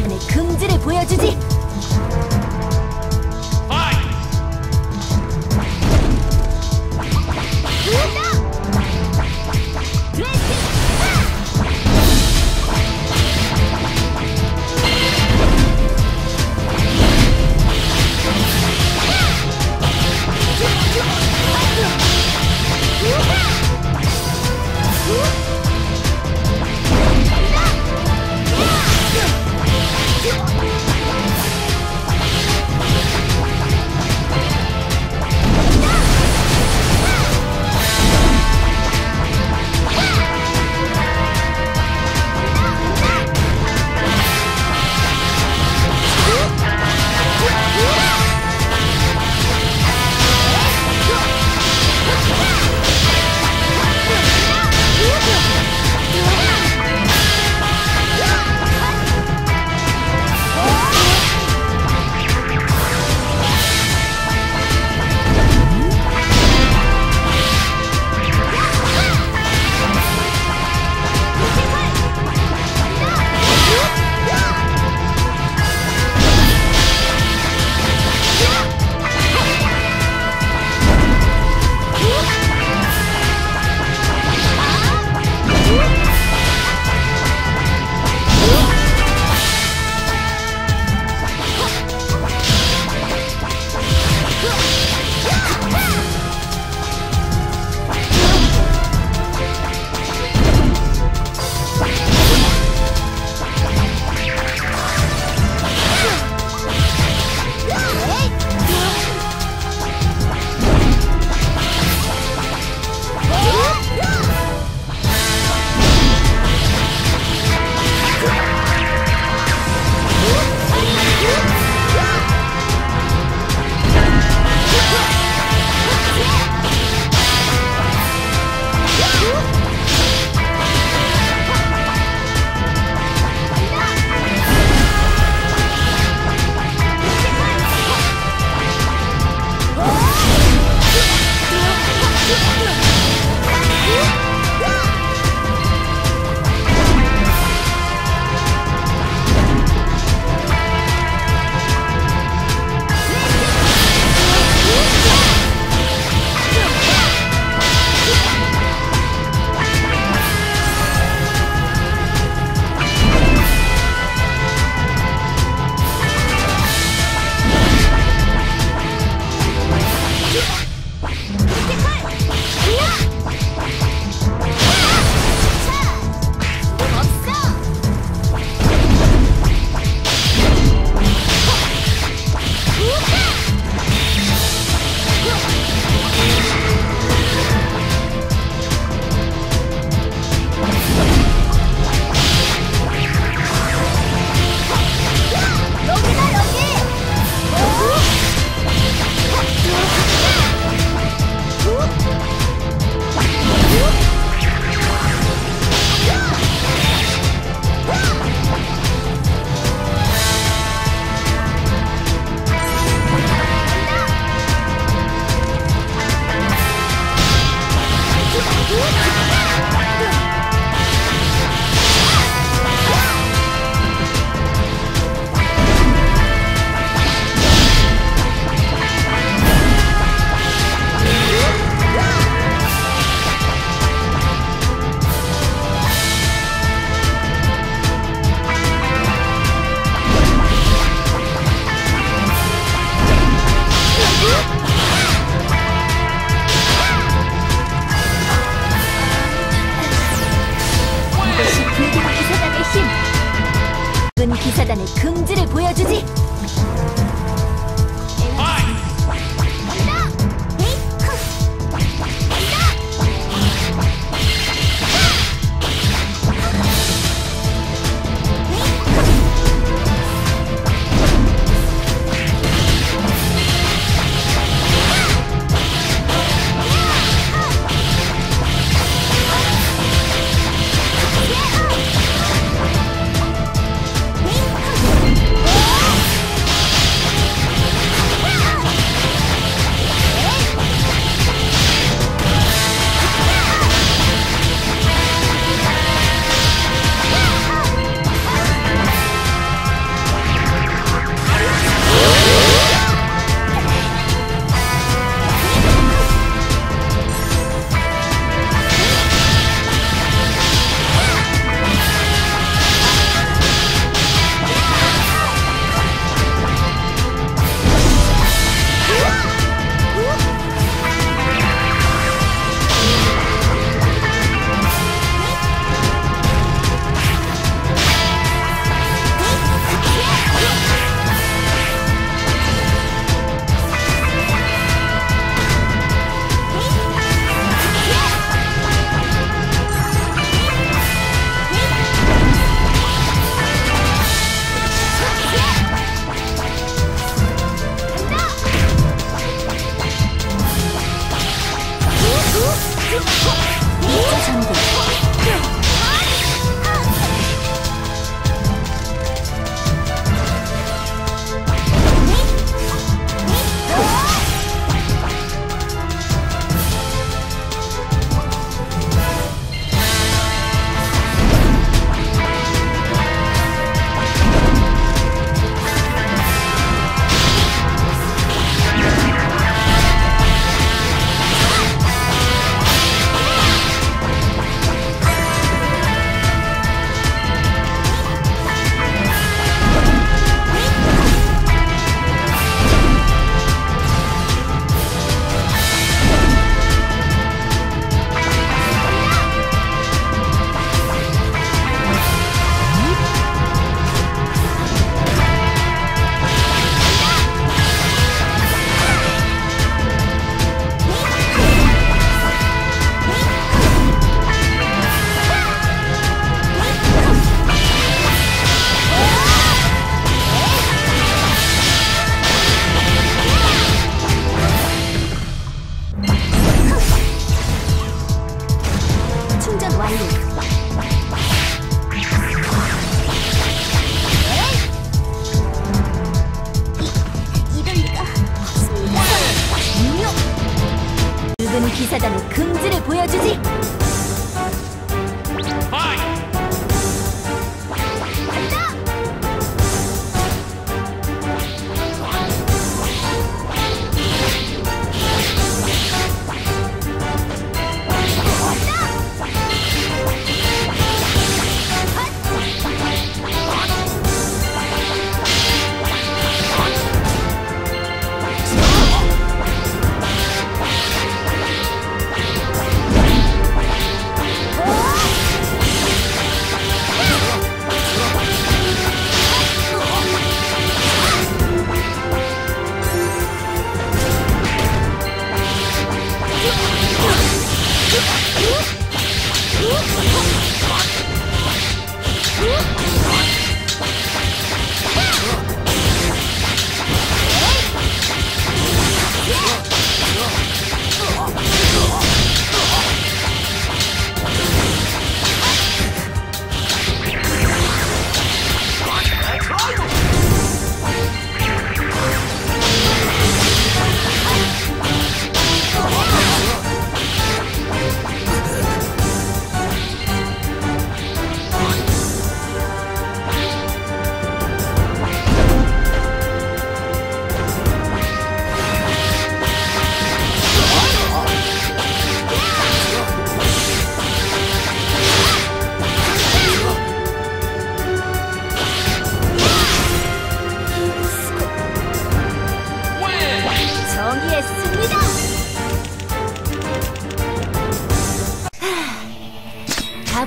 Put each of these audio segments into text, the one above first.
사람의 금지를 보여주지!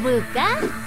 가볼까?